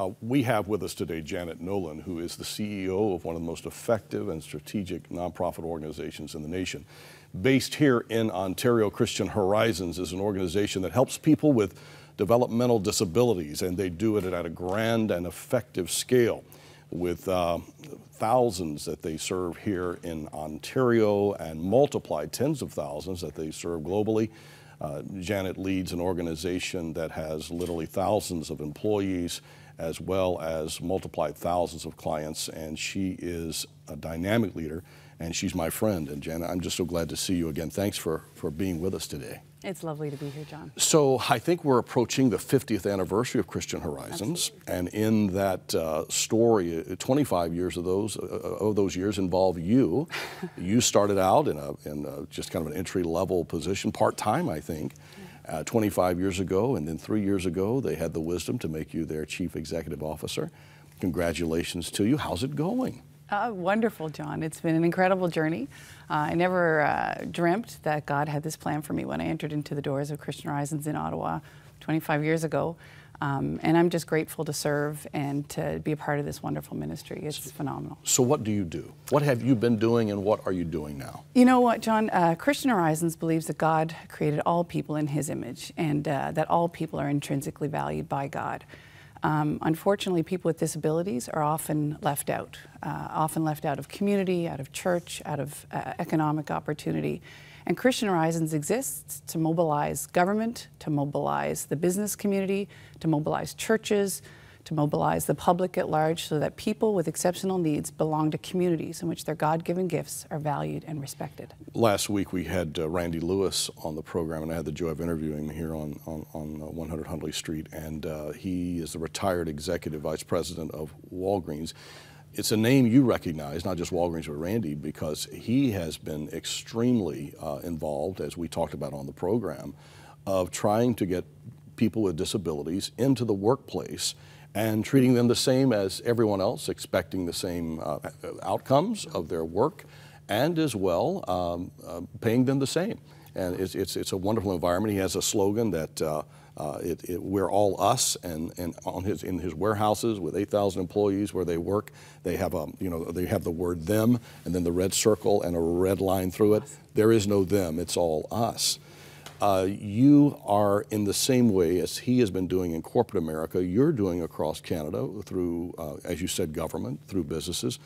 Uh, we have with us today Janet Nolan, who is the CEO of one of the most effective and strategic nonprofit organizations in the nation. Based here in Ontario, Christian Horizons is an organization that helps people with developmental disabilities, and they do it at a grand and effective scale with uh, thousands that they serve here in Ontario and multiplied tens of thousands that they serve globally. Uh, Janet leads an organization that has literally thousands of employees as well as multiplied thousands of clients, and she is a dynamic leader, and she's my friend. And Janet, I'm just so glad to see you again. Thanks for, for being with us today. It's lovely to be here, John. So I think we're approaching the 50th anniversary of Christian Horizons, Absolutely. and in that uh, story, uh, 25 years of those uh, uh, of those years involve you. you started out in a in a, just kind of an entry level position, part time, I think. Uh, 25 years ago, and then three years ago, they had the wisdom to make you their chief executive officer. Congratulations to you. How's it going? Uh, wonderful, John. It's been an incredible journey. Uh, I never uh, dreamt that God had this plan for me when I entered into the doors of Christian Horizons in Ottawa 25 years ago. Um, and I'm just grateful to serve and to be a part of this wonderful ministry. It's phenomenal. So, what do you do? What have you been doing, and what are you doing now? You know what, John? Uh, Christian Horizons believes that God created all people in His image and uh, that all people are intrinsically valued by God. Um, unfortunately, people with disabilities are often left out, uh, often left out of community, out of church, out of uh, economic opportunity. And Christian Horizons exists to mobilize government, to mobilize the business community, to mobilize churches, to mobilize the public at large so that people with exceptional needs belong to communities in which their God given gifts are valued and respected. Last week we had uh, Randy Lewis on the program, and I had the joy of interviewing him here on, on, on uh, 100 Huntley Street. And uh, he is the retired executive vice president of Walgreens. It's a name you recognize, not just Walgreens, but Randy, because he has been extremely uh, involved, as we talked about on the program, of trying to get people with disabilities into the workplace and treating them the same as everyone else, expecting the same uh, outcomes of their work, and as well um, uh, paying them the same. And it's, it's, it's, a wonderful environment. He has a slogan that uh, it, it, we're all us, and, and on his, in his warehouses with 8,000 employees where they work, they have, a, you know, they have the word them and then the red circle and a red line through it. There is no them, it's all us. Uh, you are in the same way as he has been doing in corporate America, you're doing across Canada through, uh, as you said, government, through businesses.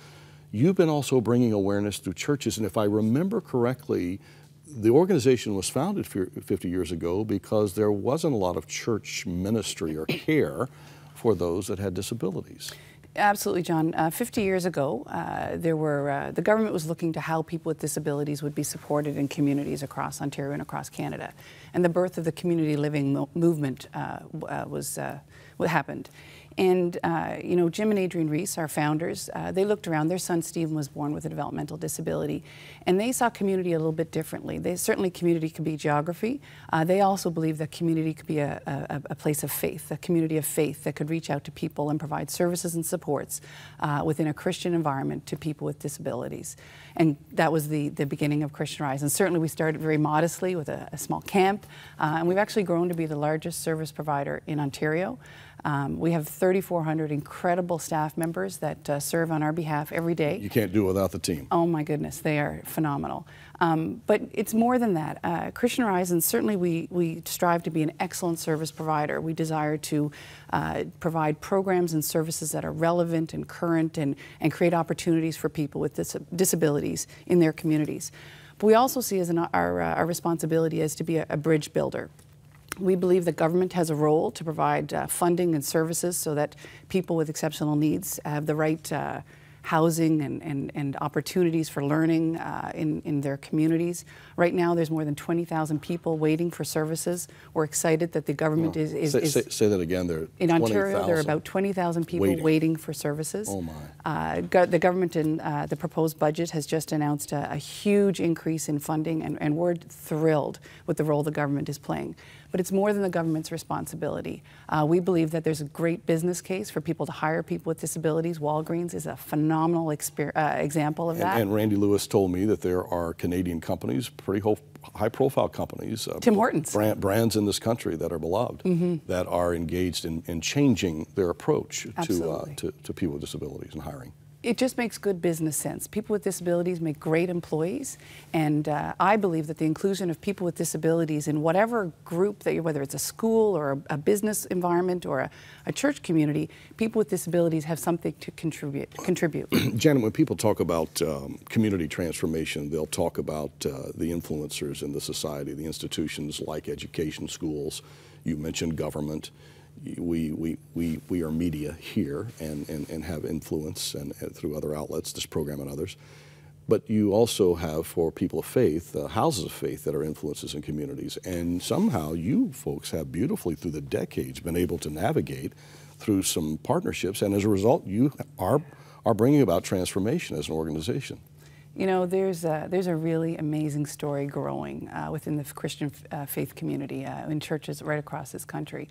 You've been also bringing awareness through churches. And if I remember correctly, the organization was founded 50 years ago because there wasn't a lot of church ministry or care for those that had disabilities. Absolutely, John. Uh, 50 years ago, uh, there were uh, the government was looking to how people with disabilities would be supported in communities across Ontario and across Canada, and the birth of the community living mo movement uh, uh, was uh, what happened. And, uh, you know, Jim and Adrienne Reese, our founders, uh, they looked around. Their son, Stephen, was born with a developmental disability. And they saw community a little bit differently. They Certainly, community could be geography. Uh, they also believe that community could be a, a, a, place of faith, a community of faith that could reach out to people and provide services and supports uh, within a Christian environment to people with disabilities. And that was the, the beginning of Christian Horizons. And certainly, we started very modestly with a, a small camp. Uh, and we've actually grown to be the largest service provider in Ontario. Um, we have 3,400 incredible staff members that uh, serve on our behalf every day. You can't do it without the team. Oh my goodness, they are phenomenal. Um, but it's more than that. Uh, Christian Horizons, certainly we, we strive to be an excellent service provider. We desire to uh, provide programs and services that are relevant and current and, and create opportunities for people with dis disabilities in their communities. But we also see as an, our, uh, our responsibility as to be a, a bridge builder. We believe that government has a role to provide uh, funding and services so that people with exceptional needs have the right uh, housing and, and, and opportunities for learning uh, in, in their communities. Right now, there's more than 20,000 people waiting for services. We're excited that the government is, is, say, is say, say, that again. There in Ontario, there are about 20,000 people waiting. waiting. for services. Oh my! Uh, go, the government in uh, the proposed budget has just announced a, a huge increase in funding, and, and we're thrilled with the role the government is playing. But it's more than the government's responsibility. Uh, we believe that there's a great business case for people to hire people with disabilities. Walgreens is a phenomenal exper- uh, example of And, that. and Randy Lewis told me that there are Canadian companies, pretty ho- high-profile companies, uh, Tim Hortons. Brand, brands in this country that are beloved, that are engaged in, in changing their approach to, uh, to to people with disabilities and hiring. It just makes good business sense. People with disabilities make great employees, and uh, I believe that the inclusion of people with disabilities in whatever group that you're, whether it's a school or a, a business environment or a, a church community, people with disabilities have something to contribute. Contribute. Janet, when people talk about um, community transformation, they'll talk about uh, the influencers in the society, the institutions like education, schools. You mentioned government. We, we, we, we are media here and, and, and have influence and, and through other outlets, this program and others. But you also have, for people of faith, uh, houses of faith that are influences in communities. And somehow you folks have beautifully, through the decades, been able to navigate through some partnerships. And as a result, you are, are bringing about transformation as an organization. You know, there's a, there's a really amazing story growing uh, within the Christian uh, faith community uh, in churches right across this country.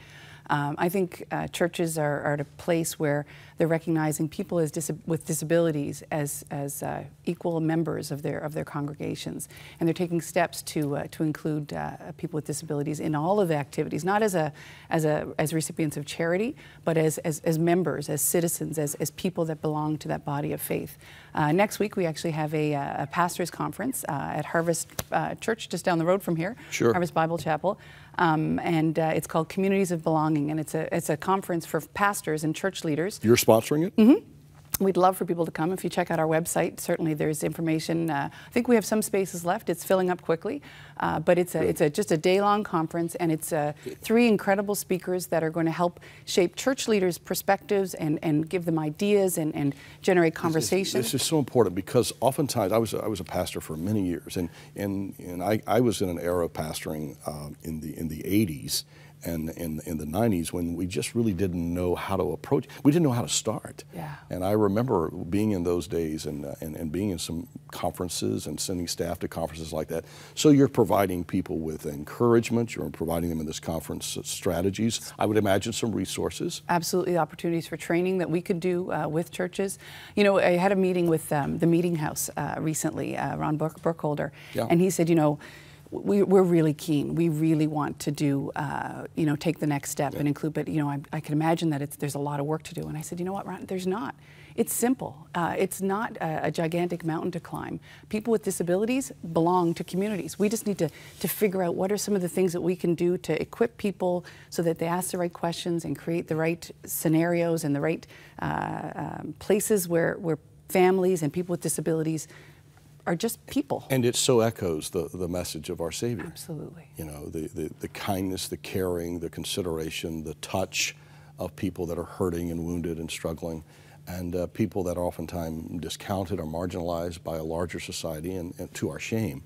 Um, I think uh, churches are, are at a place where they're recognizing people as dis- with disabilities as, as uh, equal members of their, of their congregations. And they're taking steps to, uh, to include people with disabilities in all of the activities, not as, a, as, a, as recipients of charity, but as, as, as members, as citizens, as, as people that belong to that body of faith. Next week, we actually have a, uh, a pastors' conference uh, at Harvest uh, Church, just down the road from here, Sure. Harvest Bible Chapel. Um, and uh, it's called Communities of Belonging, and it's a, it's a conference for pastors and church leaders. You're sponsoring it? Mm-hmm. We'd love for people to come. If you check out our website, certainly there's information. Uh, I think we have some spaces left. It's filling up quickly, uh, but it's a, it's a, just a day-long conference, and it's uh, three incredible speakers that are going to help shape church leaders' perspectives and, and give them ideas and, and generate conversation. This is so important because oftentimes I was I was a pastor for many years, and and, and I, I was in an era of pastoring um, in the in the 80s and in in the 90s when we just really didn't know how to approach. We didn't know how to start. Yeah. And I remember being in those days and, uh, and and being in some conferences and sending staff to conferences like that. So you're providing people with encouragement. You're providing them in this conference strategies. I would imagine some resources. absolutely opportunities for training that we could do uh, with churches. You know, I had a meeting with um, the Meeting House uh, recently, uh, Ron Burk- Burkholder, Yeah. and he said, you know, we, we're really keen. We really want to do, uh, you know, take the next step and include. But you know, I, I can imagine that it's, there's a lot of work to do. And I said, you know what, Ron? There's not. It's simple. Uh, it's not a, a gigantic mountain to climb. People with disabilities belong to communities. We just need to, to figure out what are some of the things that we can do to equip people so that they ask the right questions and create the right scenarios and the right uh, um, places where, where families and people with disabilities are just people. And it so echoes the, the message of our Savior. Absolutely. You know, the, the, the kindness, the caring, the consideration, the touch of people that are hurting and wounded and struggling, and uh, people that are oftentimes discounted or marginalized by a larger society and, and to our shame.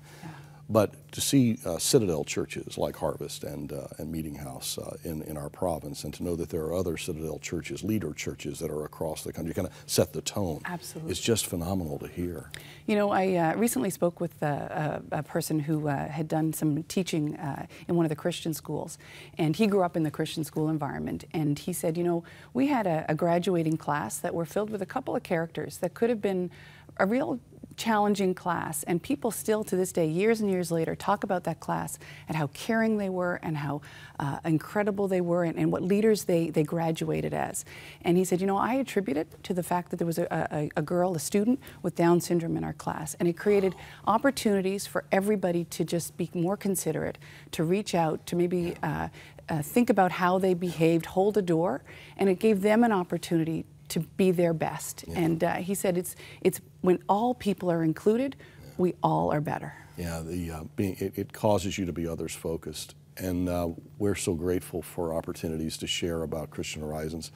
But to see uh, citadel churches like Harvest and, uh, and Meeting House uh, in, in our province, and to know that there are other citadel churches, leader churches that are across the country, kind of set the tone. Absolutely. It's just phenomenal to hear. You know, I uh, recently spoke with a, a, a person who uh, had done some teaching uh, in one of the Christian schools, and he grew up in the Christian school environment. And he said, you know, we had a, a graduating class that were filled with a couple of characters that could have been a real challenging class, and people still to this day, years and years later, talk about that class and how caring they were and how uh, incredible they were and, and what leaders they, they graduated as. And he said, You know, I attribute it to the fact that there was a, a, a girl, a student with Down syndrome in our class, and it created opportunities for everybody to just be more considerate, to reach out, to maybe uh, uh, think about how they behaved, hold a door, and it gave them an opportunity to be their best. And uh, he said it's it's when all people are included, we all are better. Yeah, the, uh, being, it, it causes you to be others focused. And uh, we're so grateful for opportunities to share about Christian Horizons.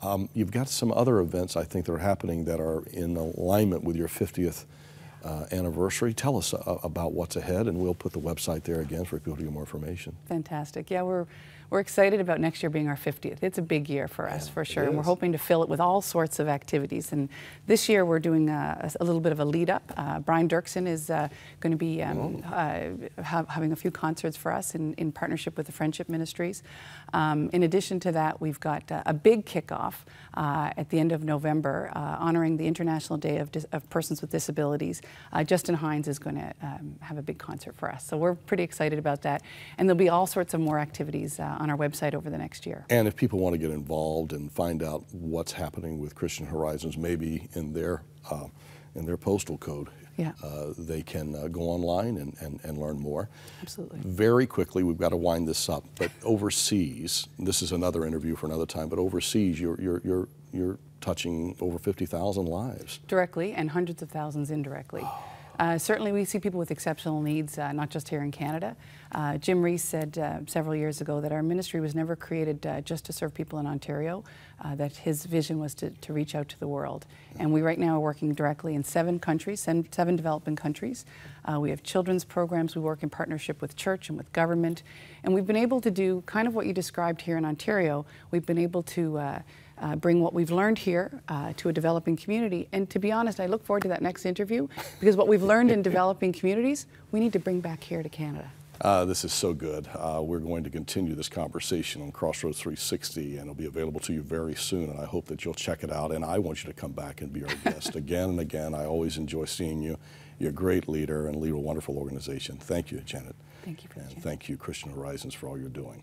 Um, you've got some other events, I think, that are happening that are in alignment with your 50th uh, anniversary. Tell us uh, about what's ahead, and we'll put the website there again for people to get more information. Fantastic. Yeah, we're we're excited about next year being our 50th. It's a big year for us, Yeah, for sure. And we're hoping to fill it with all sorts of activities. And this year we're doing a, a little bit of a lead up. Uh, Brian Doerksen is uh, going to be um, uh, ha- having a few concerts for us in, in partnership with the Friendship Ministries. Um, in addition to that, we've got uh, a big kickoff uh, at the end of November uh, honoring the International Day of, of Persons with Disabilities. Uh, Justin Hines is going to um, have a big concert for us. So we're pretty excited about that. And there'll be all sorts of more activities uh, on our website over the next year. And if people want to get involved and find out what's happening with Christian Horizons, maybe in their uh, in their postal code, Yeah. uh, they can uh, go online and, and, and learn more. Absolutely. Very quickly, we've got to wind this up. But overseas, this is another interview for another time. But overseas, you're you're you're you're touching over 50,000 lives. directly and hundreds of thousands indirectly. Uh, certainly, we see people with exceptional needs, uh, not just here in Canada. Uh, Jim Reese said uh, several years ago that our ministry was never created uh, just to serve people in Ontario, uh, that his vision was to, to reach out to the world. And we right now are working directly in seven countries, seven, seven developing countries. We have children's programs, we work in partnership with church and with government. And we've been able to do kind of what you described here in Ontario. We've been able to uh, bring what we've learned here uh, to a developing community. And to be honest, I look forward to that next interview because what we've learned in developing communities, we need to bring back here to Canada. Uh, this is so good. Uh, we're going to continue this conversation on Crossroads 360, and it'll be available to you very soon. And I hope that you'll check it out. And I want you to come back and be our guest again and again. I always enjoy seeing you. You're a great leader and lead a wonderful organization. Thank you, Janet. Thank you for And thank you, Christian Horizons, for all you're doing.